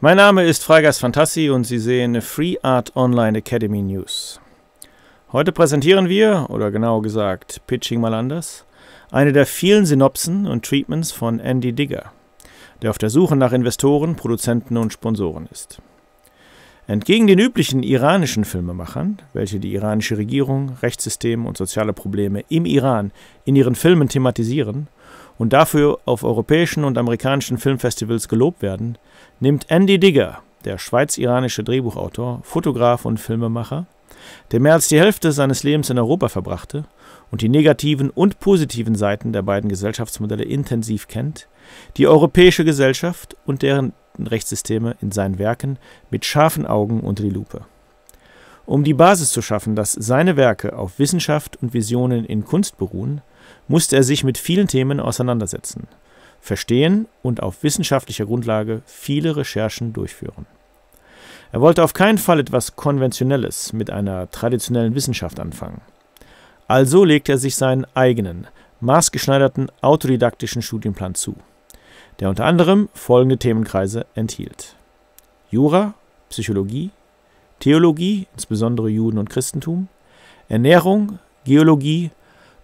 Mein Name ist Freigeist Fantassi und Sie sehen Free Art Online Academy News. Heute präsentieren wir, oder genauer gesagt, Pitching mal anders, eine der vielen Synopsen und Treatments von Andy Digger, der auf der Suche nach Investoren, Produzenten und Sponsoren ist. Entgegen den üblichen iranischen Filmemachern, welche die iranische Regierung, Rechtssystem und soziale Probleme im Iran in ihren Filmen thematisieren und dafür auf europäischen und amerikanischen Filmfestivals gelobt werden, nimmt Andy Digger, der schweiz-iranische Drehbuchautor, Fotograf und Filmemacher, der mehr als die Hälfte seines Lebens in Europa verbrachte und die negativen und positiven Seiten der beiden Gesellschaftsmodelle intensiv kennt, die europäische Gesellschaft und deren Rechtssysteme in seinen Werken mit scharfen Augen unter die Lupe. Um die Basis zu schaffen, dass seine Werke auf Wissenschaft und Visionen in Kunst beruhen, musste er sich mit vielen Themen auseinandersetzen, verstehen und auf wissenschaftlicher Grundlage viele Recherchen durchführen. Er wollte auf keinen Fall etwas Konventionelles mit einer traditionellen Wissenschaft anfangen. Also legte er sich seinen eigenen, maßgeschneiderten autodidaktischen Studienplan zu der unter anderem folgende Themenkreise enthielt: Jura, Psychologie, Theologie, insbesondere Juden und Christentum, Ernährung, Geologie,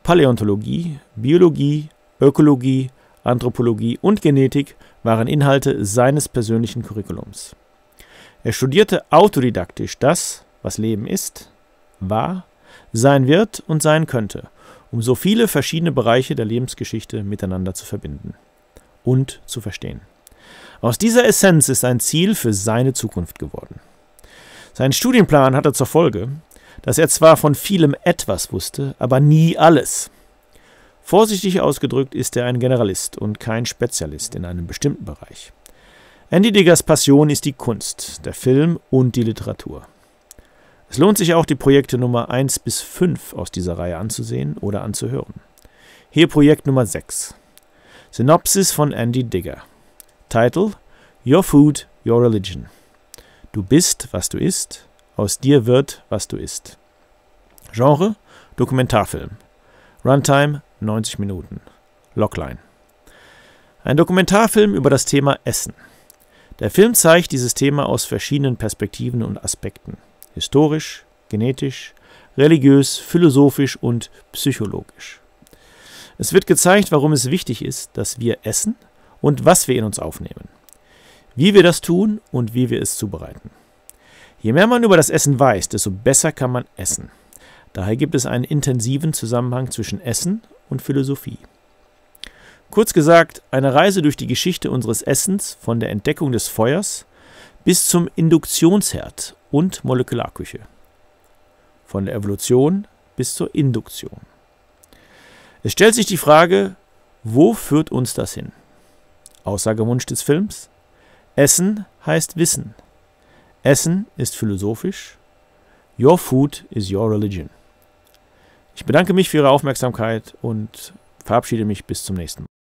Paläontologie, Biologie, Ökologie, Anthropologie und Genetik waren Inhalte seines persönlichen Curriculums. Er studierte autodidaktisch das, was Leben ist, war, sein wird und sein könnte, um so viele verschiedene Bereiche der Lebensgeschichte miteinander zu verbinden und zu verstehen. Aus dieser Essenz ist ein Ziel für seine Zukunft geworden. Sein Studienplan hatte zur Folge, dass er zwar von vielem etwas wusste, aber nie alles. Vorsichtig ausgedrückt ist er ein Generalist und kein Spezialist in einem bestimmten Bereich. Andy Diggers Passion ist die Kunst, der Film und die Literatur. Es lohnt sich auch, die Projekte Nummer 1 bis 5 aus dieser Reihe anzusehen oder anzuhören. Hier Projekt Nummer 6. Synopsis von Andy Digger. Title Your Food, Your Religion. Du bist, was du isst, aus dir wird, was du isst. Genre Dokumentarfilm. Runtime 90 Minuten. Logline. Ein Dokumentarfilm über das Thema Essen. Der Film zeigt dieses Thema aus verschiedenen Perspektiven und Aspekten. Historisch, genetisch, religiös, philosophisch und psychologisch. Es wird gezeigt, warum es wichtig ist, dass wir essen und was wir in uns aufnehmen. Wie wir das tun und wie wir es zubereiten. Je mehr man über das Essen weiß, desto besser kann man essen. Daher gibt es einen intensiven Zusammenhang zwischen Essen und Philosophie. Kurz gesagt, eine Reise durch die Geschichte unseres Essens von der Entdeckung des Feuers bis zum Induktionsherd und Molekularküche. Von der Evolution bis zur Induktion. Es stellt sich die Frage, wo führt uns das hin? Aussagemwunsch des Films? Essen heißt Wissen. Essen ist philosophisch. Your food is your religion. Ich bedanke mich für Ihre Aufmerksamkeit und verabschiede mich bis zum nächsten Mal.